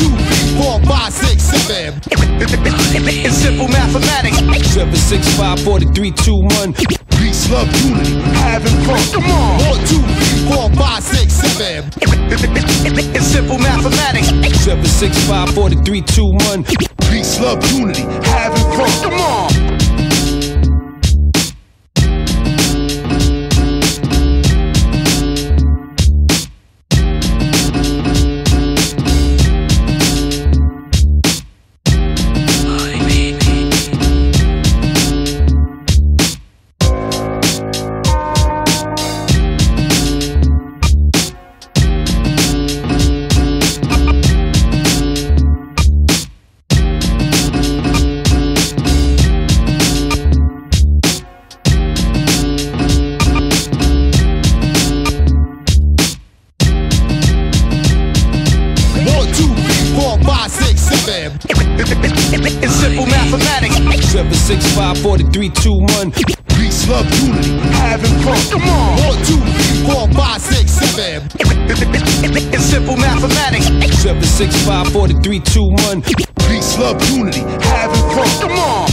two, three, four, five, six, seven. It's simple mathematics. Seven, six, five, four, three, two, one. Peace, love, unity, having fun. Come on. One, two, three, four, five, six, seven. It's simple mathematics. Seven, six, five, four, three, two, one. Peace, love, unity, having fun. Come on. Five, six, seven. In simple mathematics. Seven, six, five, four, three, two, one. Peace, love, unity, having fun. Come on. One, two, three, four, five, six, seven. In simple mathematics. Seven, six, five, four, three, two, one. Peace, love, unity, having fun. Come on.